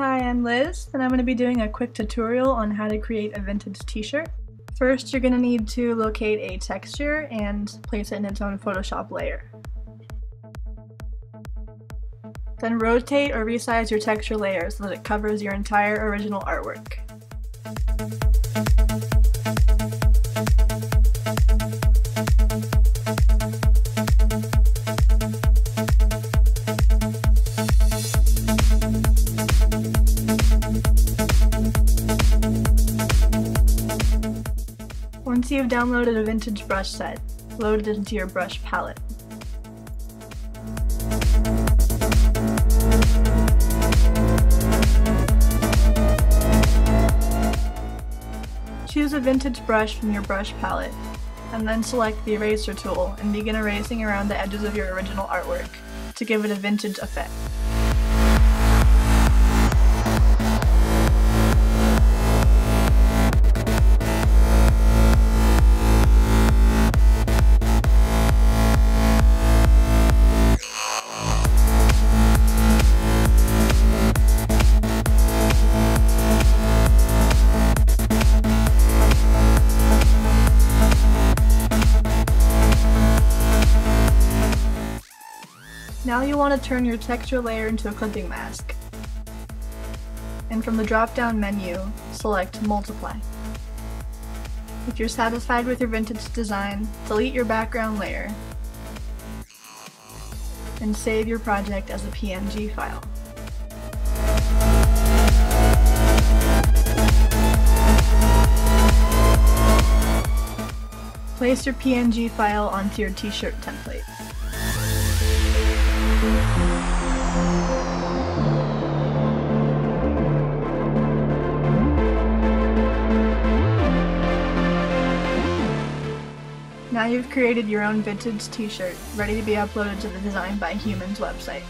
Hi, I'm Liz, and I'm going to be doing a quick tutorial on how to create a vintage t-shirt. First, you're going to need to locate a texture and place it in its own Photoshop layer. Then rotate or resize your texture layer so that it covers your entire original artwork. Once you've downloaded a vintage brush set, load it into your brush palette. Choose a vintage brush from your brush palette, and then select the eraser tool and begin erasing around the edges of your original artwork to give it a vintage effect. Now you want to turn your texture layer into a clipping mask. And from the drop-down menu, select Multiply. If you're satisfied with your vintage design, delete your background layer and save your project as a PNG file. Place your PNG file onto your t-shirt template. Now you've created your own vintage t-shirt, ready to be uploaded to the Design by Humans website.